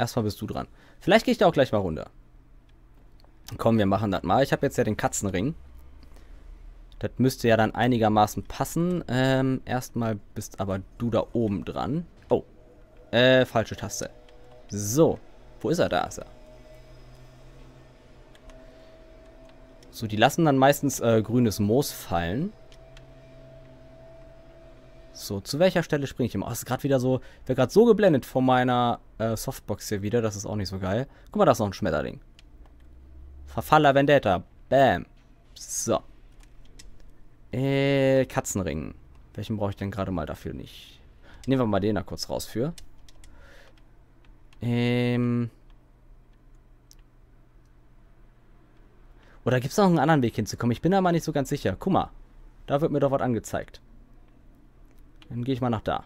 Erstmal bist du dran. Vielleicht gehe ich da auch gleich mal runter. Komm, wir machen das mal. Ich habe jetzt ja den Katzenring. Das müsste ja dann einigermaßen passen. Ähm, erstmal bist aber du da oben dran. Oh. Äh, falsche Taste. So. Wo ist er? Da ist er. So, die lassen dann meistens äh, grünes Moos fallen. So, zu welcher Stelle springe ich immer? Oh, ist gerade wieder so, ich werde gerade so geblendet von meiner äh, Softbox hier wieder, das ist auch nicht so geil. Guck mal, da ist noch ein Schmetterling. Verfaller Vendetta. Bam. So. Äh, Katzenring. Welchen brauche ich denn gerade mal dafür nicht? Nehmen wir mal den da kurz raus für. Ähm. Oder gibt es noch einen anderen Weg hinzukommen? Ich bin da mal nicht so ganz sicher. Guck mal. Da wird mir doch was angezeigt. Dann gehe ich mal nach da.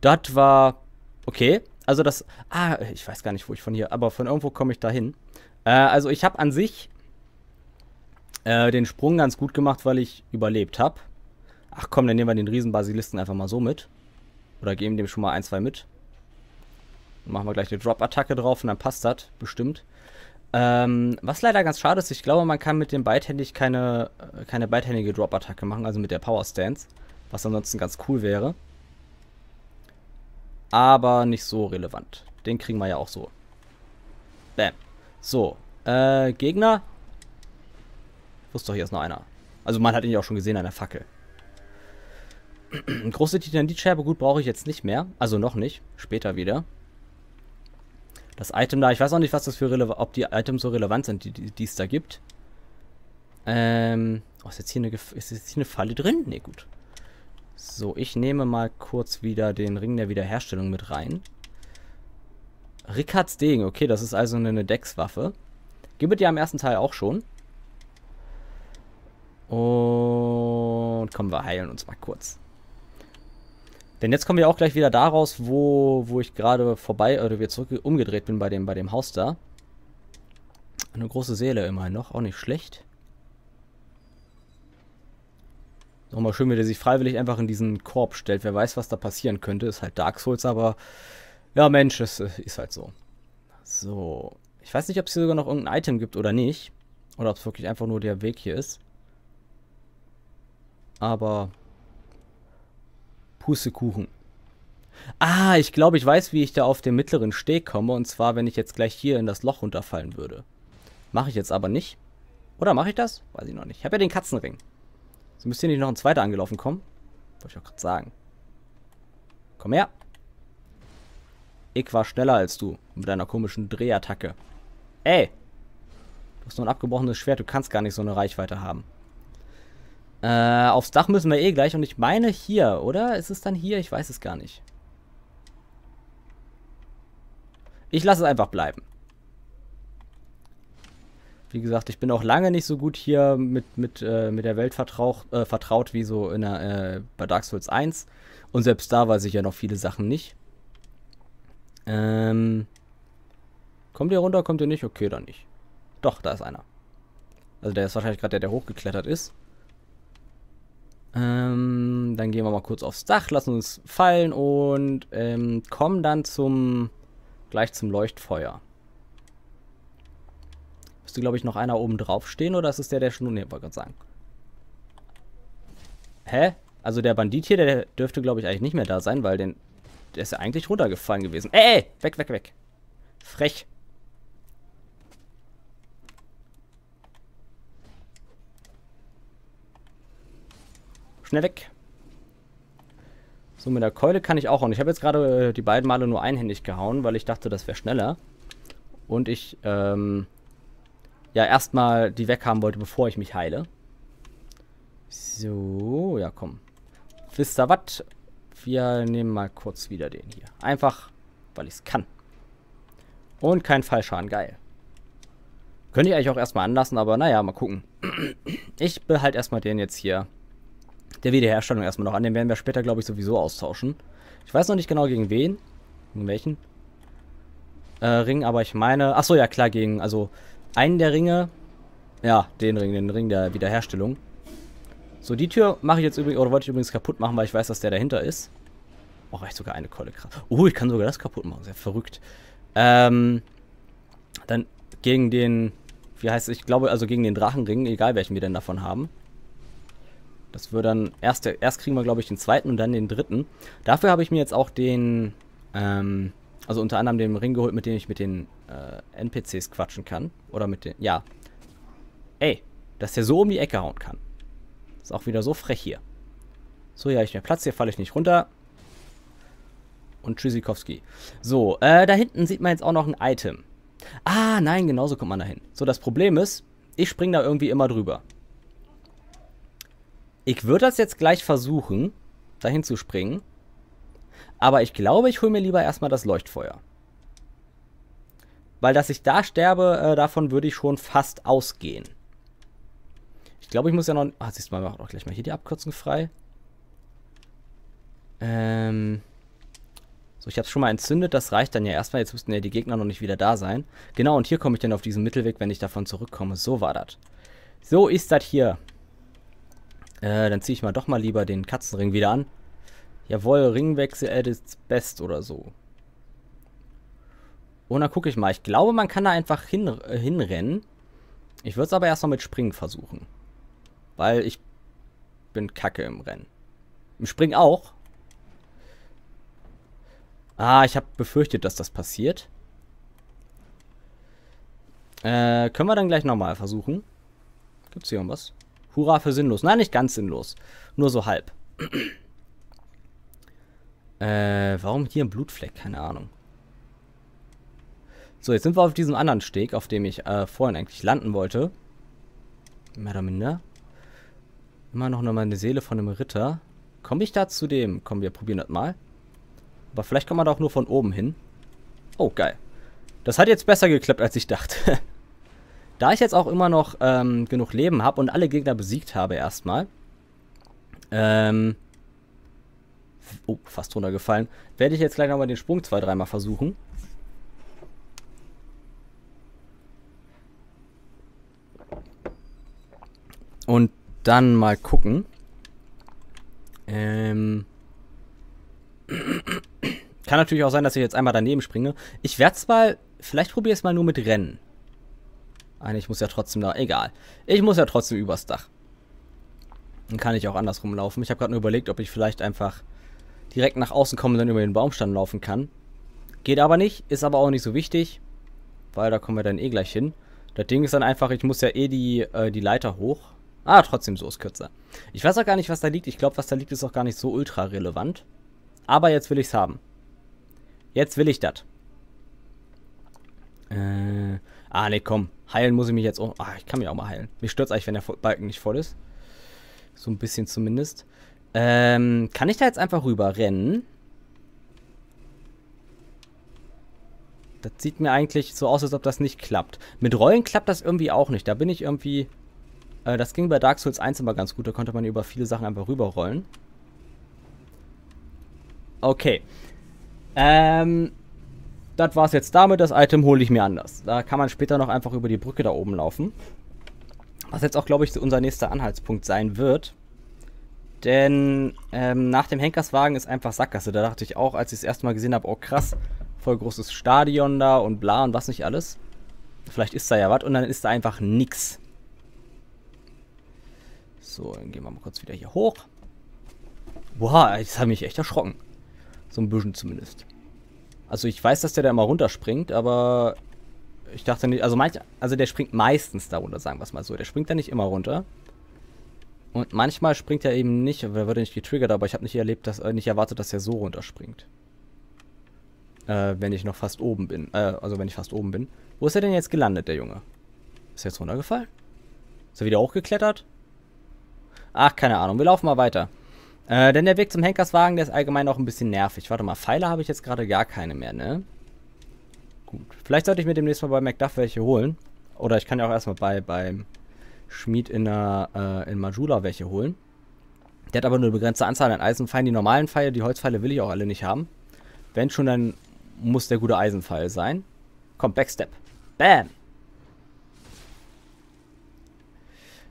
Das war... Okay. Also das... Ah, ich weiß gar nicht, wo ich von hier... Aber von irgendwo komme ich da hin. Äh, also ich habe an sich äh, den Sprung ganz gut gemacht, weil ich überlebt habe. Ach komm, dann nehmen wir den Riesenbasilisten einfach mal so mit. Oder geben dem schon mal ein, zwei mit. Dann machen wir gleich eine Drop-Attacke drauf und dann passt das bestimmt. Ähm, was leider ganz schade ist, ich glaube, man kann mit dem beidhändig keine, äh, keine beidhändige Drop-Attacke machen, also mit der Power Stance. Was ansonsten ganz cool wäre. Aber nicht so relevant. Den kriegen wir ja auch so. Bam. So. Äh, Gegner. Ich wusste doch, hier ist noch einer. Also man hat ihn ja auch schon gesehen an der Fackel. Große Titanitscherbe, gut, brauche ich jetzt nicht mehr. Also noch nicht. Später wieder. Das Item da, ich weiß auch nicht, was das für ob die Items so relevant sind, die, die, die es da gibt. Ähm, oh, ist jetzt hier eine, ist jetzt hier eine Falle drin? Ne, gut. So, ich nehme mal kurz wieder den Ring der Wiederherstellung mit rein. Rickards Degen, okay, das ist also eine Deckswaffe. Gibt es ja im ersten Teil auch schon. Und kommen wir heilen uns mal kurz. Denn jetzt kommen wir auch gleich wieder da raus, wo, wo ich gerade vorbei oder wieder zurück umgedreht bin bei dem, bei dem Haus da. Eine große Seele immerhin noch, auch nicht schlecht. Nochmal schön, wie der sich freiwillig einfach in diesen Korb stellt. Wer weiß, was da passieren könnte. Ist halt Dark Souls, aber ja, Mensch, es äh, ist halt so. So. Ich weiß nicht, ob es hier sogar noch irgendein Item gibt oder nicht. Oder ob es wirklich einfach nur der Weg hier ist. Aber Pustekuchen. Ah, ich glaube, ich weiß, wie ich da auf den mittleren Steg komme. Und zwar, wenn ich jetzt gleich hier in das Loch runterfallen würde. Mache ich jetzt aber nicht. Oder mache ich das? Weiß ich noch nicht. Ich habe ja den Katzenring. So müsste hier nicht noch ein zweiter angelaufen kommen. Wollte ich auch gerade sagen. Komm her. Ich war schneller als du. Mit deiner komischen Drehattacke. Ey. Du hast nur ein abgebrochenes Schwert. Du kannst gar nicht so eine Reichweite haben. Äh, aufs Dach müssen wir eh gleich. Und ich meine hier, oder? Ist es dann hier? Ich weiß es gar nicht. Ich lasse es einfach bleiben. Wie gesagt, ich bin auch lange nicht so gut hier mit, mit, äh, mit der Welt äh, vertraut wie so in der, äh, bei Dark Souls 1. Und selbst da weiß ich ja noch viele Sachen nicht. Ähm, kommt ihr runter, kommt ihr nicht? Okay, dann nicht. Doch, da ist einer. Also der ist wahrscheinlich gerade der, der hochgeklettert ist. Ähm, dann gehen wir mal kurz aufs Dach, lassen uns fallen und ähm, kommen dann zum gleich zum Leuchtfeuer. Müsste, glaube ich, noch einer oben drauf stehen oder ist es der, der schon... Ne, wollte gerade sagen. Hä? Also der Bandit hier, der dürfte, glaube ich, eigentlich nicht mehr da sein, weil den, der ist ja eigentlich runtergefallen gewesen. Ey, ey, weg, weg, weg. Frech. Schnell weg. So, mit der Keule kann ich auch hauen. Ich habe jetzt gerade äh, die beiden Male nur einhändig gehauen, weil ich dachte, das wäre schneller. Und ich, ähm, ja, erstmal die weghaben wollte, bevor ich mich heile. So, ja, komm. Wisst ihr was? Wir nehmen mal kurz wieder den hier. Einfach, weil ich es kann. Und kein Fallschaden, geil. Könnte ich eigentlich auch erstmal anlassen, aber naja, mal gucken. Ich behalte erstmal den jetzt hier der Wiederherstellung erstmal noch an. Den werden wir später, glaube ich, sowieso austauschen. Ich weiß noch nicht genau gegen wen. Gegen welchen? Äh, Ring, aber ich meine... Achso, ja klar, gegen... Also, einen der Ringe... Ja, den Ring, den Ring der Wiederherstellung. So, die Tür mache ich jetzt übrigens... Oder wollte ich übrigens kaputt machen, weil ich weiß, dass der dahinter ist. Oh, reicht sogar eine Keule krass. Oh, ich kann sogar das kaputt machen. Sehr verrückt. Ähm, dann gegen den, wie heißt es, ich glaube, also gegen den Drachenring, egal welchen wir denn davon haben. Das wird dann, erst, erst kriegen wir, glaube ich, den zweiten und dann den dritten. Dafür habe ich mir jetzt auch den, ähm, also unter anderem den Ring geholt, mit dem ich mit den äh, NPCs quatschen kann. Oder mit den, ja. Ey, dass der so um die Ecke hauen kann. Ist auch wieder so frech hier. So, ja, ich mehr Platz, hier falle ich nicht runter. Und Tschüssikowski. So, äh, da hinten sieht man jetzt auch noch ein Item. Ah, nein, genauso kommt man da hin. So, das Problem ist, ich springe da irgendwie immer drüber. Ich würde das jetzt gleich versuchen, dahin zu springen. Aber ich glaube, ich hole mir lieber erstmal das Leuchtfeuer. Weil, dass ich da sterbe, äh, davon würde ich schon fast ausgehen. Ich glaube, ich muss ja noch... Ah, siehst du mal, auch gleich mal hier die Abkürzung frei. Ähm... So, ich habe es schon mal entzündet, das reicht dann ja erstmal. Jetzt müssten ja die Gegner noch nicht wieder da sein. Genau, und hier komme ich dann auf diesen Mittelweg, wenn ich davon zurückkomme. So war das. So ist das hier. Äh, dann ziehe ich mal doch mal lieber den Katzenring wieder an. Jawohl, Ringwechsel at its best oder so. Und dann gucke ich mal. Ich glaube, man kann da einfach hin, äh, hinrennen. Ich würde es aber erstmal mit Springen versuchen. Weil ich bin kacke im Rennen. Im Springen auch, Ah, ich habe befürchtet, dass das passiert. Äh, können wir dann gleich nochmal versuchen. Gibt's hier irgendwas? Hurra für sinnlos. Nein, nicht ganz sinnlos. Nur so halb. äh, warum hier ein Blutfleck? Keine Ahnung. So, jetzt sind wir auf diesem anderen Steg, auf dem ich äh, vorhin eigentlich landen wollte. Mehr oder minder. Immer noch mal eine Seele von einem Ritter. Komme ich da zu dem? Komm, wir probieren das mal. Aber vielleicht kann man da auch nur von oben hin. Oh, geil. Das hat jetzt besser geklappt, als ich dachte. da ich jetzt auch immer noch ähm, genug Leben habe und alle Gegner besiegt habe erstmal, ähm, oh, fast runtergefallen, werde ich jetzt gleich nochmal den Sprung zwei, dreimal versuchen. Und dann mal gucken. Ähm, kann natürlich auch sein, dass ich jetzt einmal daneben springe. Ich werde es mal, vielleicht probiere es mal nur mit Rennen. Nein, ich muss ja trotzdem da, egal. Ich muss ja trotzdem übers Dach. Dann kann ich auch andersrum laufen. Ich habe gerade nur überlegt, ob ich vielleicht einfach direkt nach außen komme und dann über den Baumstamm laufen kann. Geht aber nicht, ist aber auch nicht so wichtig, weil da kommen wir dann eh gleich hin. Das Ding ist dann einfach, ich muss ja eh die, äh, die Leiter hoch. Ah, trotzdem so ist kürzer. Ich weiß auch gar nicht, was da liegt. Ich glaube, was da liegt, ist auch gar nicht so ultra relevant. Aber jetzt will ich es haben. Jetzt will ich das. Äh, ah, ne, komm. Heilen muss ich mich jetzt auch. Ah, ich kann mich auch mal heilen. Mich stört eigentlich, wenn der Balken nicht voll ist. So ein bisschen zumindest. Ähm, kann ich da jetzt einfach rüber rennen? Das sieht mir eigentlich so aus, als ob das nicht klappt. Mit Rollen klappt das irgendwie auch nicht. Da bin ich irgendwie... Äh, das ging bei Dark Souls 1 immer ganz gut. Da konnte man über viele Sachen einfach rüberrollen. Okay. Ähm, das war's jetzt damit. Das Item hole ich mir anders. Da kann man später noch einfach über die Brücke da oben laufen. Was jetzt auch, glaube ich, unser nächster Anhaltspunkt sein wird. Denn ähm, nach dem Henkerswagen ist einfach Sackgasse. Da dachte ich auch, als ich es erstmal gesehen habe, oh krass, voll großes Stadion da und bla und was nicht alles. Vielleicht ist da ja was und dann ist da einfach nix. So, dann gehen wir mal kurz wieder hier hoch. Boah, das hat mich echt erschrocken. So ein bisschen zumindest. Also ich weiß, dass der da immer runterspringt, aber ich dachte nicht, also manch, also der springt meistens da runter, sagen wir es mal so. Der springt da nicht immer runter. Und manchmal springt er eben nicht, weil er wurde nicht getriggert, aber ich habe nicht erlebt, dass, äh, nicht erwartet, dass er so runterspringt. Äh, wenn ich noch fast oben bin. Äh, also wenn ich fast oben bin. Wo ist er denn jetzt gelandet, der Junge? Ist er jetzt runtergefallen? Ist er wieder hochgeklettert? Ach, keine Ahnung. Wir laufen mal weiter. Äh, denn der Weg zum Henkerswagen, der ist allgemein auch ein bisschen nervig. Warte mal, Pfeile habe ich jetzt gerade gar keine mehr, ne? Gut. Vielleicht sollte ich mir demnächst mal bei Macduff welche holen. Oder ich kann ja auch erstmal bei, beim Schmied in, der, äh, in Majula welche holen. Der hat aber nur eine begrenzte Anzahl an Eisenpfeilen. Die normalen Pfeile, die Holzpfeile will ich auch alle nicht haben. Wenn schon, dann muss der gute Eisenpfeil sein. Komm, Backstep. Bam!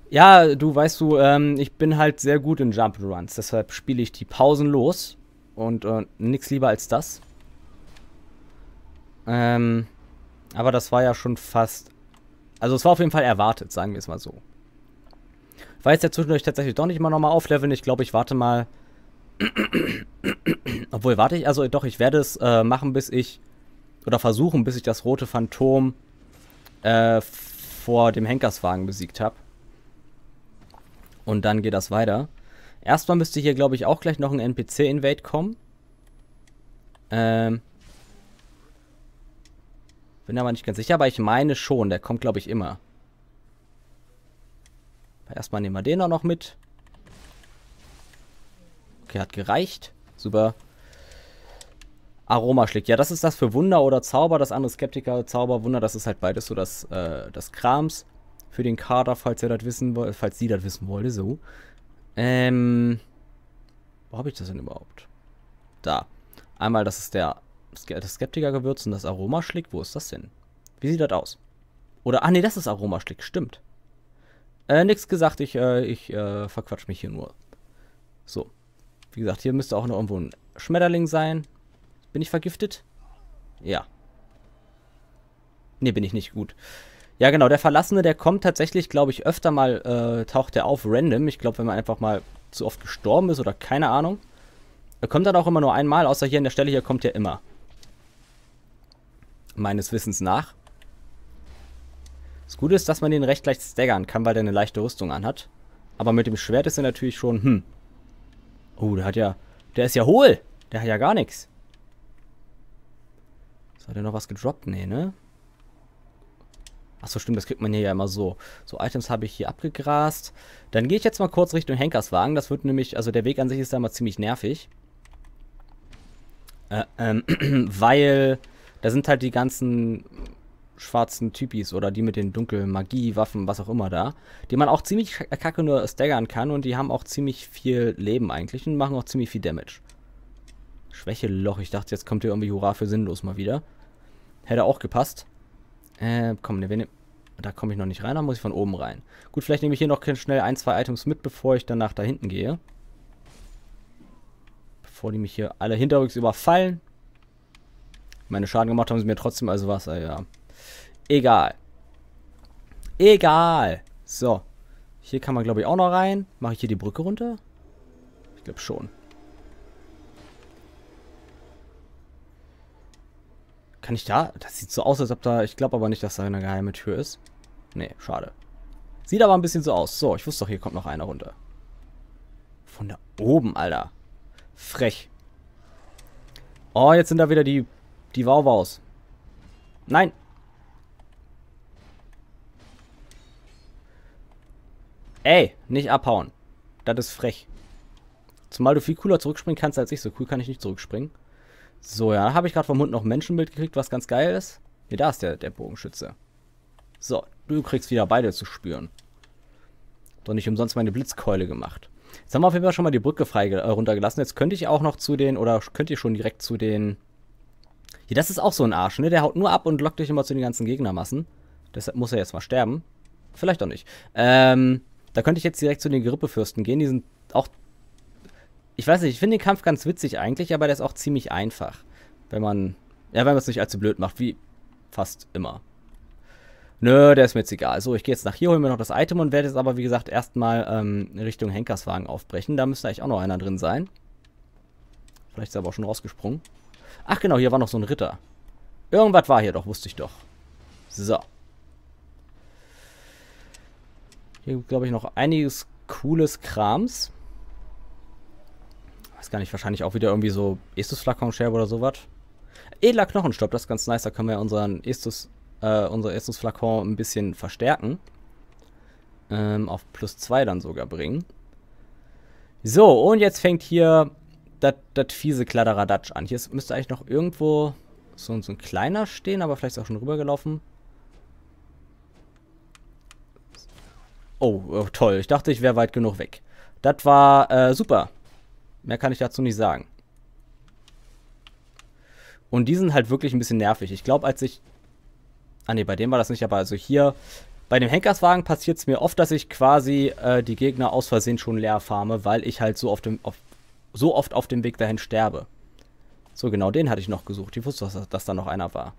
Ja, du weißt du, ähm, ich bin halt sehr gut in Jump'n'Runs, deshalb spiele ich die pausenlos Und äh, nichts lieber als das. Ähm, aber das war ja schon fast. Also es war auf jeden Fall erwartet, sagen wir es mal so. War jetzt ja zwischendurch tatsächlich doch nicht mal nochmal aufleveln. Ich glaube, ich warte mal. Obwohl, warte ich, also doch, ich werde es äh, machen, bis ich. Oder versuchen, bis ich das rote Phantom äh, vor dem Henkerswagen besiegt habe. Und dann geht das weiter. Erstmal müsste hier, glaube ich, auch gleich noch ein NPC-Invade kommen. Ähm. Bin aber nicht ganz sicher, aber ich meine schon. Der kommt, glaube ich, immer. Erstmal nehmen wir den auch noch mit. Okay, hat gereicht. Super. Aromaschlick. Ja, das ist das für Wunder oder Zauber. Das andere Skeptiker, Zauber, Wunder, das ist halt beides so das, äh, das Krams für den Kader, falls ihr das wissen wollt, falls sie das wissen wollte, so. Ähm, wo habe ich das denn überhaupt? Da. Einmal, das ist der das Skeptiker-Gewürz und das Aromaschlick. Wo ist das denn? Wie sieht das aus? Oder, ah nee, das ist Aromaschlick, stimmt. Äh, nix gesagt, ich, äh, ich äh, verquatsch mich hier nur. So. Wie gesagt, hier müsste auch noch irgendwo ein Schmetterling sein. Bin ich vergiftet? Ja. Ne, bin ich nicht. Gut. Ja, genau. Der Verlassene, der kommt tatsächlich, glaube ich, öfter mal, äh, taucht der auf random. Ich glaube, wenn man einfach mal zu oft gestorben ist oder keine Ahnung. Er kommt dann auch immer nur einmal, außer hier an der Stelle hier kommt er immer. Meines Wissens nach. Das Gute ist, dass man den recht leicht staggern kann, weil der eine leichte Rüstung anhat. Aber mit dem Schwert ist er natürlich schon, hm. Oh, der hat ja, der ist ja hohl. Der hat ja gar nichts. Hat er noch was gedroppt? Nee, ne? Achso, stimmt, das kriegt man hier ja immer so. So, Items habe ich hier abgegrast. Dann gehe ich jetzt mal kurz Richtung Henkerswagen. Das wird nämlich, also der Weg an sich ist da mal ziemlich nervig. Äh, ähm, weil da sind halt die ganzen schwarzen Typis oder die mit den dunklen Magie-Waffen, was auch immer da, die man auch ziemlich kacke nur staggern kann und die haben auch ziemlich viel Leben eigentlich und machen auch ziemlich viel Damage. Schwächeloch, ich dachte, jetzt kommt hier irgendwie Hurra für sinnlos mal wieder. Hätte auch gepasst. Äh, komm, ne, da komme ich noch nicht rein, da muss ich von oben rein. Gut, vielleicht nehme ich hier noch schnell ein, zwei Items mit, bevor ich danach da hinten gehe. Bevor die mich hier alle hinterrücks überfallen. Meine Schaden gemacht haben sie mir trotzdem, also was, äh, ja. Egal. Egal. So. Hier kann man, glaube ich, auch noch rein. Mache ich hier die Brücke runter? Ich glaube schon. Kann ich da? Das sieht so aus, als ob da... Ich glaube aber nicht, dass da eine geheime Tür ist. Nee, schade. Sieht aber ein bisschen so aus. So, ich wusste doch, hier kommt noch einer runter. Von da oben, Alter. Frech. Oh, jetzt sind da wieder die... Die Wauwaus. Nein. Ey, nicht abhauen. Das ist frech. Zumal du viel cooler zurückspringen kannst als ich. So cool kann ich nicht zurückspringen. So, ja, habe ich gerade vom Hund noch ein Menschenbild gekriegt, was ganz geil ist. Ne, da ist der, der Bogenschütze. So, du kriegst wieder beide zu spüren. Doch nicht umsonst meine Blitzkeule gemacht. Jetzt haben wir auf jeden Fall schon mal die Brücke frei äh, runtergelassen. Jetzt könnte ich auch noch zu den, oder könnt ihr schon direkt zu den... Hier, das ist auch so ein Arsch, ne? Der haut nur ab und lockt dich immer zu den ganzen Gegnermassen. Deshalb muss er jetzt mal sterben. Vielleicht auch nicht. Ähm, da könnte ich jetzt direkt zu den Grippefürsten gehen. Die sind auch. Ich weiß nicht, ich finde den Kampf ganz witzig eigentlich, aber der ist auch ziemlich einfach. Wenn man. Ja, wenn man es nicht allzu blöd macht, wie fast immer. Nö, der ist mir jetzt egal. So, ich gehe jetzt nach hier, hole mir noch das Item und werde jetzt aber, wie gesagt, erstmal ähm, Richtung Henkerswagen aufbrechen. Da müsste eigentlich auch noch einer drin sein. Vielleicht ist er aber auch schon rausgesprungen. Ach genau, hier war noch so ein Ritter. Irgendwas war hier doch, wusste ich doch. So. Hier gibt glaube ich, noch einiges cooles Krams. Weiß gar nicht, wahrscheinlich auch wieder irgendwie so Estus-Flakon-Share oder sowas. Edler Knochenstopp, das ist ganz nice. Da können wir unseren Estus, äh, unser Estus-Flakon ein bisschen verstärken. Ähm, auf plus 2 dann sogar bringen. So, und jetzt fängt hier das fiese Kladderadatsch an. Hier ist, müsste eigentlich noch irgendwo so, so ein kleiner stehen, aber vielleicht ist auch schon rübergelaufen. Oh, oh, toll. Ich dachte, ich wäre weit genug weg. Das war äh, super. Mehr kann ich dazu nicht sagen. Und die sind halt wirklich ein bisschen nervig. Ich glaube, als ich... Ah ne, bei dem war das nicht, aber also hier... Bei dem Henkerswagen passiert es mir oft, dass ich quasi äh, die Gegner aus Versehen schon leer farme, weil ich halt so auf dem... Auf, so oft auf dem Weg dahin sterbe. So, genau den hatte ich noch gesucht. Ich wusste, dass, dass da noch einer war.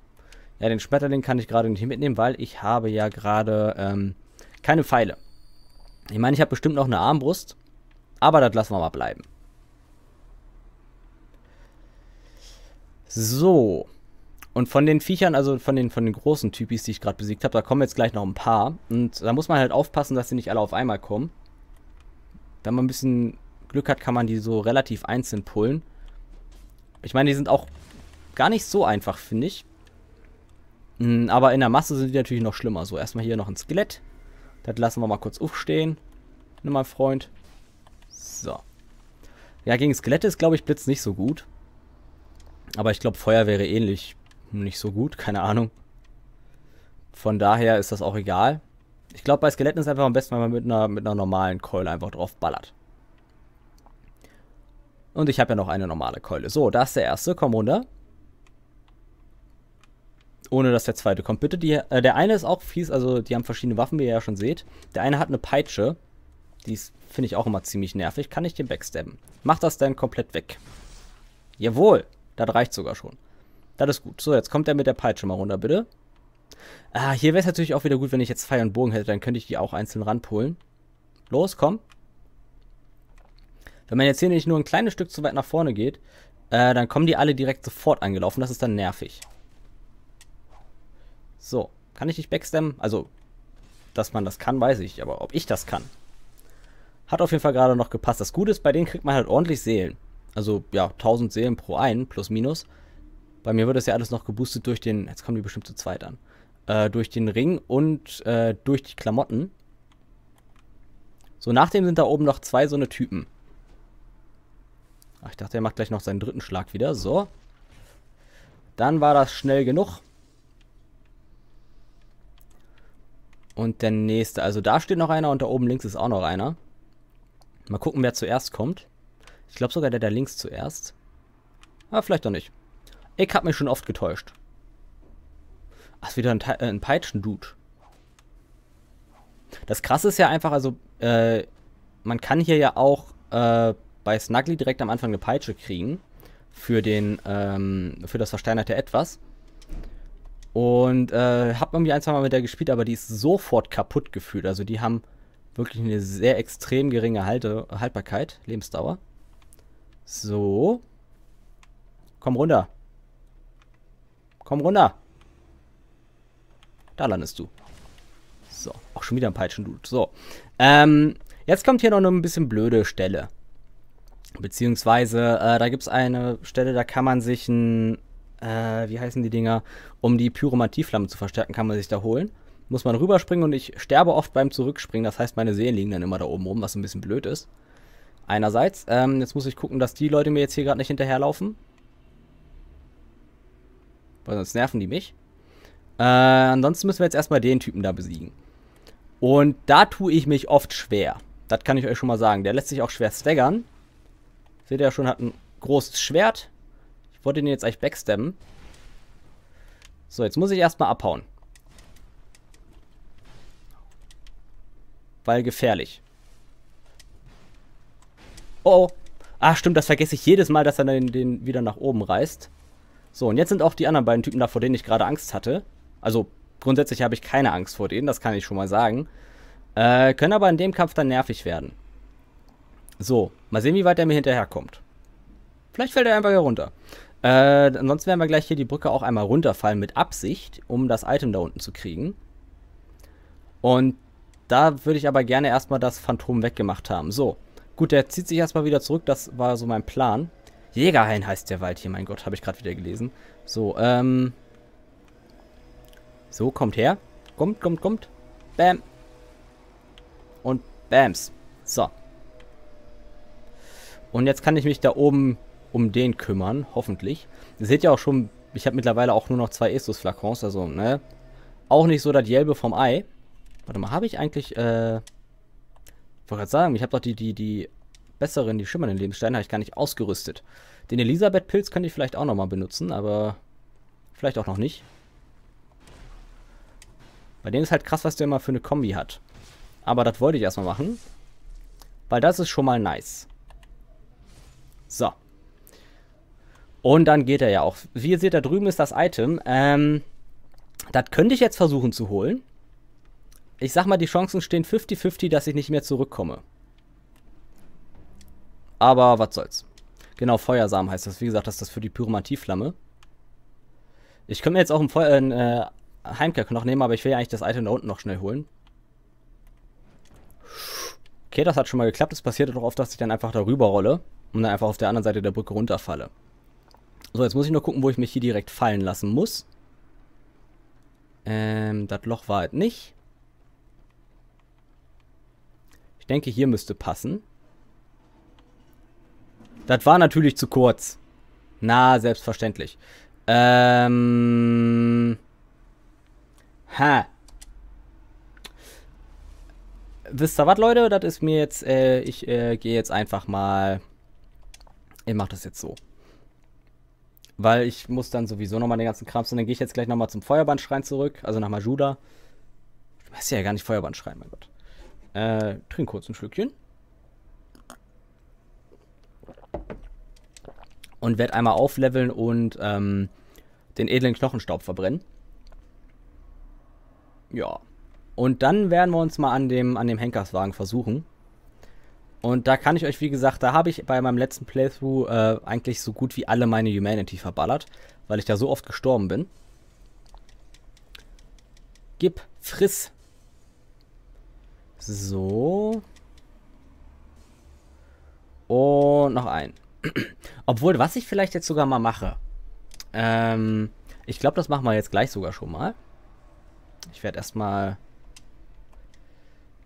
Ja, den Schmetterling kann ich gerade nicht mitnehmen, weil ich habe ja gerade ähm, keine Pfeile. Ich meine, ich habe bestimmt noch eine Armbrust, aber das lassen wir mal bleiben. So. Und von den Viechern, also von den, von den großen Typis, die ich gerade besiegt habe, da kommen jetzt gleich noch ein paar. Und da muss man halt aufpassen, dass sie nicht alle auf einmal kommen. Wenn man ein bisschen Glück hat, kann man die so relativ einzeln pullen. Ich meine, die sind auch gar nicht so einfach, finde ich. Hm, aber in der Masse sind die natürlich noch schlimmer. So, erstmal hier noch ein Skelett. Das lassen wir mal kurz aufstehen. Nimm mal, Freund. So. Ja, gegen Skelette ist, glaube ich, Blitz nicht so gut. Aber ich glaube, Feuer wäre ähnlich nicht so gut. Keine Ahnung. Von daher ist das auch egal. Ich glaube, bei Skeletten ist es einfach am besten, wenn man mit einer, mit einer normalen Keule einfach drauf ballert. Und ich habe ja noch eine normale Keule. So, da ist der erste. Komm runter. Ohne dass der zweite kommt. Bitte, die, äh, der eine ist auch fies. Also, die haben verschiedene Waffen, wie ihr ja schon seht. Der eine hat eine Peitsche. Die finde ich auch immer ziemlich nervig. Kann ich den backstabben. Mach das dann komplett weg. Jawohl. Das reicht sogar schon. Das ist gut. So, jetzt kommt er mit der Peitsche mal runter, bitte. Ah, hier wäre es natürlich auch wieder gut, wenn ich jetzt Pfeil und Bogen hätte. Dann könnte ich die auch einzeln ranpolen. Los, komm. Wenn man jetzt hier nicht nur ein kleines Stück zu weit nach vorne geht, äh, dann kommen die alle direkt sofort angelaufen. Das ist dann nervig. So, kann ich nicht backstammen? Also, dass man das kann, weiß ich. Aber ob ich das kann, hat auf jeden Fall gerade noch gepasst. Das Gute ist, bei denen kriegt man halt ordentlich Seelen. Also, ja, 1000 Seelen pro einen, plus minus. Bei mir wird das ja alles noch geboostet durch den, jetzt kommen die bestimmt zu zweit an, äh, durch den Ring und äh, durch die Klamotten. So, nachdem sind da oben noch zwei so eine Typen. Ach, ich dachte, er macht gleich noch seinen dritten Schlag wieder. So. Dann war das schnell genug. Und der nächste. Also da steht noch einer und da oben links ist auch noch einer. Mal gucken, wer zuerst kommt. Ich glaube sogar der da links zuerst. Aber vielleicht doch nicht. Ich hab mich schon oft getäuscht. Ach, ist wieder ein, äh, ein Peitschen-Dude. Das krasse ist ja einfach, also, äh, man kann hier ja auch äh, bei Snuggly direkt am Anfang eine Peitsche kriegen. Für den, ähm, für das versteinerte Etwas. Und äh, hab irgendwie ein, zwei Mal mit der gespielt, aber die ist sofort kaputt gefühlt. Also die haben wirklich eine sehr extrem geringe Halte, Haltbarkeit, Lebensdauer. So. Komm runter. Komm runter. Da landest du. So, auch schon wieder ein Peitschendude. So. Ähm, jetzt kommt hier noch eine ein bisschen blöde Stelle. Beziehungsweise, äh, da gibt es eine Stelle, da kann man sich ein, äh, wie heißen die Dinger, um die Pyromantieflamme zu verstärken, kann man sich da holen. Muss man rüberspringen und ich sterbe oft beim Zurückspringen. Das heißt, meine Seelen liegen dann immer da oben rum, was ein bisschen blöd ist. Einerseits. Ähm, jetzt muss ich gucken, dass die Leute mir jetzt hier gerade nicht hinterherlaufen. Weil sonst nerven die mich. Äh, ansonsten müssen wir jetzt erstmal den Typen da besiegen. Und da tue ich mich oft schwer. Das kann ich euch schon mal sagen. Der lässt sich auch schwer staggern. Seht ihr ja schon, hat ein großes Schwert. Ich wollte den jetzt eigentlich backstabben. So, jetzt muss ich erstmal abhauen. Weil gefährlich. Oh, oh. Ah, stimmt, das vergesse ich jedes Mal, dass er den, den wieder nach oben reißt. So, und jetzt sind auch die anderen beiden Typen da, vor denen ich gerade Angst hatte. Also, grundsätzlich habe ich keine Angst vor denen, das kann ich schon mal sagen. Äh, können aber in dem Kampf dann nervig werden. So, mal sehen, wie weit er mir hinterherkommt. Vielleicht fällt er einfach hier runter. Äh, ansonsten werden wir gleich hier die Brücke auch einmal runterfallen mit Absicht, um das Item da unten zu kriegen. Und da würde ich aber gerne erstmal das Phantom weggemacht haben. So, gut, der zieht sich erstmal wieder zurück, das war so mein Plan. Jägerhain heißt der Wald hier, mein Gott, habe ich gerade wieder gelesen. So, ähm. So, kommt her. Kommt, kommt, kommt. Bam. Und Bams. So. Und jetzt kann ich mich da oben um den kümmern, hoffentlich. Ihr seht ja auch schon, ich habe mittlerweile auch nur noch zwei Estus-Flakons, also, ne? Auch nicht so das Gelbe vom Ei. Warte mal, habe ich eigentlich, äh... Ich wollte gerade sagen, ich habe doch die, die, die besseren, die schimmernden Lebenssteine habe ich gar nicht ausgerüstet. Den Elisabeth-Pilz könnte ich vielleicht auch nochmal benutzen, aber vielleicht auch noch nicht. Bei dem ist halt krass, was der immer für eine Kombi hat. Aber das wollte ich erstmal machen. Weil das ist schon mal nice. So. Und dann geht er ja auch. Wie ihr seht, da drüben ist das Item. Ähm, das könnte ich jetzt versuchen zu holen. Ich sag mal, die Chancen stehen 50-50, dass ich nicht mehr zurückkomme. Aber was soll's. Genau, Feuersamen heißt das. Wie gesagt, das ist das für die Pyromantieflamme. Ich könnte mir jetzt auch einen, Feu äh, einen äh, Heimkehrknochen nehmen, aber ich will ja eigentlich das Item da unten noch schnell holen. Okay, das hat schon mal geklappt. Es passiert doch oft, dass ich dann einfach darüber rolle und dann einfach auf der anderen Seite der Brücke runterfalle. So, jetzt muss ich nur gucken, wo ich mich hier direkt fallen lassen muss. Ähm, das Loch war halt nicht. Ich denke, hier müsste passen. Das war natürlich zu kurz. Na, selbstverständlich. Ähm. Ha. Wisst ihr was, Leute? Das ist mir jetzt, äh, ich äh, gehe jetzt einfach mal. Ich mach das jetzt so. Weil ich muss dann sowieso nochmal den ganzen Kram. Und dann gehe ich jetzt gleich nochmal zum Feuerbandschrein zurück. Also nach Majuda. Ich weiß ja gar nicht Feuerbandschrein, mein Gott. Äh, trink kurz ein Schlückchen. Und werde einmal aufleveln und ähm, den edlen Knochenstaub verbrennen. Ja. Und dann werden wir uns mal an dem, an dem Henkerswagen versuchen. Und da kann ich euch, wie gesagt, da habe ich bei meinem letzten Playthrough äh, eigentlich so gut wie alle meine Humanity verballert, weil ich da so oft gestorben bin. Gib, friss. So. Und noch ein. Obwohl, was ich vielleicht jetzt sogar mal mache. Ähm, ich glaube, das machen wir jetzt gleich sogar schon mal. Ich werde erstmal.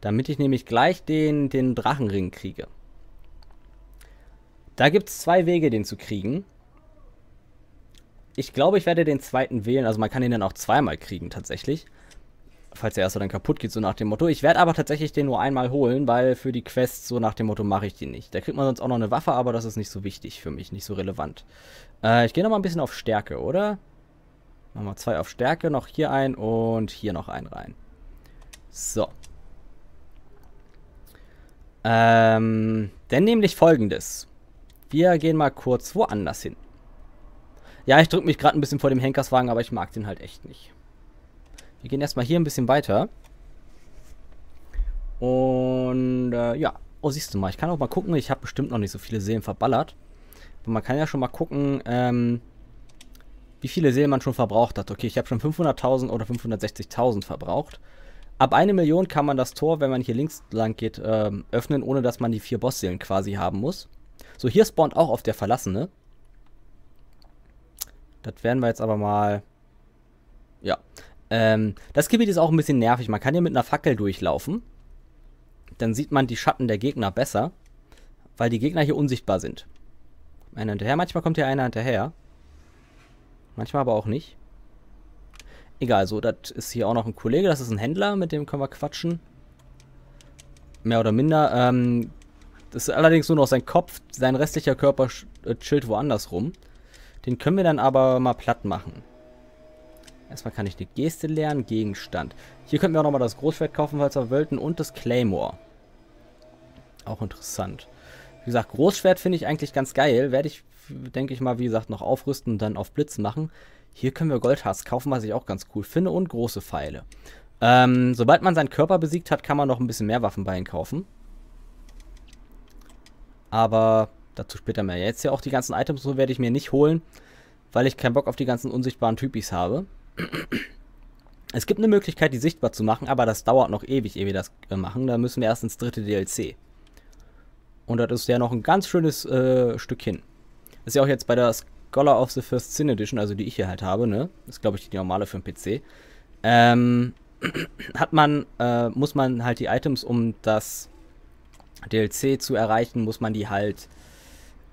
Damit ich nämlich gleich den, den Drachenring kriege. Da gibt es zwei Wege, den zu kriegen. Ich glaube, ich werde den zweiten wählen. Also man kann ihn dann auch zweimal kriegen tatsächlich falls der erste dann kaputt geht, so nach dem Motto. Ich werde aber tatsächlich den nur einmal holen, weil für die Quest so nach dem Motto mache ich die nicht. Da kriegt man sonst auch noch eine Waffe, aber das ist nicht so wichtig für mich, nicht so relevant. Äh, ich gehe nochmal ein bisschen auf Stärke, oder? Machen wir zwei auf Stärke, noch hier ein und hier noch einen rein. So. Ähm, denn nämlich folgendes. Wir gehen mal kurz woanders hin. Ja, ich drücke mich gerade ein bisschen vor dem Henkerswagen, aber ich mag den halt echt nicht. Wir gehen erstmal hier ein bisschen weiter. Und äh, ja. Oh, siehst du mal, ich kann auch mal gucken. Ich habe bestimmt noch nicht so viele Seelen verballert. Aber man kann ja schon mal gucken, ähm, wie viele Seelen man schon verbraucht hat. Okay, ich habe schon 500.000 oder 560.000 verbraucht. Ab eine Million kann man das Tor, wenn man hier links lang geht, ähm, öffnen, ohne dass man die vier Bossseelen quasi haben muss. So, hier spawnt auch auf der Verlassene. Das werden wir jetzt aber mal... Ja. Ähm, das Gebiet ist auch ein bisschen nervig. Man kann hier mit einer Fackel durchlaufen. Dann sieht man die Schatten der Gegner besser, weil die Gegner hier unsichtbar sind. Einer hinterher, manchmal kommt hier einer hinterher. Manchmal aber auch nicht. Egal, so, das ist hier auch noch ein Kollege, das ist ein Händler, mit dem können wir quatschen. Mehr oder minder. Ähm, das ist allerdings nur noch sein Kopf, sein restlicher Körper äh, chillt woanders rum. Den können wir dann aber mal platt machen. Erstmal kann ich die Geste lernen. Gegenstand. Hier könnten wir auch nochmal das Großschwert kaufen, falls wir wollten. Und das Claymore. Auch interessant. Wie gesagt, Großschwert finde ich eigentlich ganz geil. Werde ich, denke ich mal, wie gesagt, noch aufrüsten und dann auf Blitz machen. Hier können wir Goldharz kaufen, was ich auch ganz cool finde. Und große Pfeile. Ähm, sobald man seinen Körper besiegt hat, kann man noch ein bisschen mehr Waffen bei ihm kaufen. Aber dazu später mehr. Jetzt ja auch die ganzen Items so werde ich mir nicht holen, weil ich keinen Bock auf die ganzen unsichtbaren Typis habe. Es gibt eine Möglichkeit, die sichtbar zu machen, aber das dauert noch ewig, ehe wir das äh, machen. Da müssen wir erst ins dritte DLC. Und das ist ja noch ein ganz schönes äh, Stück hin. Ist ja auch jetzt bei der Scholar of the First Sin Edition, also die ich hier halt habe, ne? Ist, glaube ich, die normale für den PC. Ähm, hat man, äh, muss man halt die Items, um das DLC zu erreichen, muss man die halt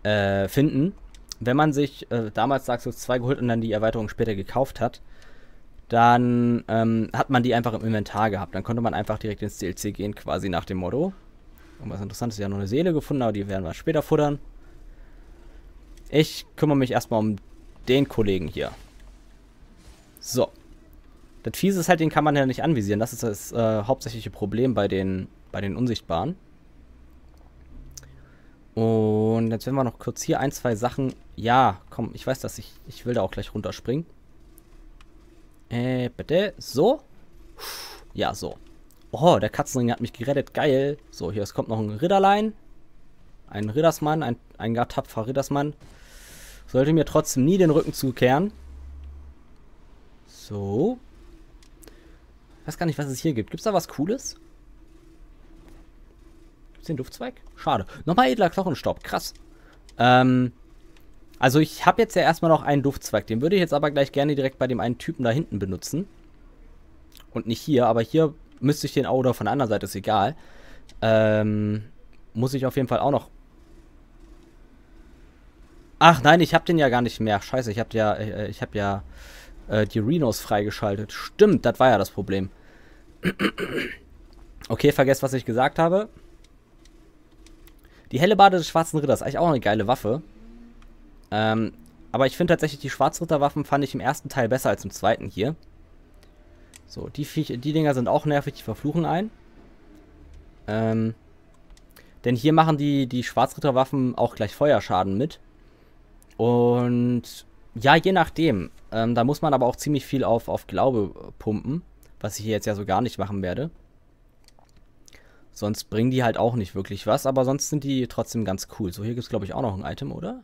äh, finden. Wenn man sich äh, damals Dark Souls 2 geholt und dann die Erweiterung später gekauft hat, dann ähm, hat man die einfach im Inventar gehabt. Dann konnte man einfach direkt ins DLC gehen, quasi nach dem Motto. Und was interessant ist, ja noch eine Seele gefunden, aber die werden wir später futtern. Ich kümmere mich erstmal um den Kollegen hier. So. Das Fiese ist halt, den kann man ja nicht anvisieren. Das ist das äh, hauptsächliche Problem bei den, bei den Unsichtbaren. Und jetzt werden wir noch kurz hier ein, zwei Sachen... Ja, komm, ich weiß, dass ich... Ich will da auch gleich runterspringen. Äh, bitte. So. Ja, so. Oh, der Katzenring hat mich gerettet. Geil. So, hier es kommt noch ein Ridderlein. Ein Riddersmann, ein, ein gar tapferer Riddersmann. Sollte mir trotzdem nie den Rücken zukehren. So. Ich weiß gar nicht, was es hier gibt. Gibt es da was Cooles? Gibt es den Duftzweig? Schade. Nochmal edler Knochenstaub. Krass. Ähm, also ich habe jetzt ja erstmal noch einen Duftzweig. Den würde ich jetzt aber gleich gerne direkt bei dem einen Typen da hinten benutzen. Und nicht hier. Aber hier müsste ich den auch oder von der anderen Seite, ist egal. Ähm, muss ich auf jeden Fall auch noch Ach nein, ich habe den ja gar nicht mehr. Scheiße, ich habe ja, äh, ich habe ja äh, die Renos freigeschaltet. Stimmt, das war ja das Problem. okay, vergesst, was ich gesagt habe. Die helle Bade des Schwarzen Ritters, eigentlich auch eine geile Waffe. Ähm, aber ich finde tatsächlich, die Schwarzritterwaffen fand ich im ersten Teil besser als im zweiten hier. So, die, Viech die Dinger sind auch nervig, die verfluchen ein. Ähm, denn hier machen die, die Schwarzritterwaffen auch gleich Feuerschaden mit. Und ja, je nachdem. Ähm, da muss man aber auch ziemlich viel auf, auf Glaube pumpen, was ich hier jetzt ja so gar nicht machen werde. Sonst bringen die halt auch nicht wirklich was, aber sonst sind die trotzdem ganz cool. So, hier gibt es glaube ich auch noch ein Item, oder?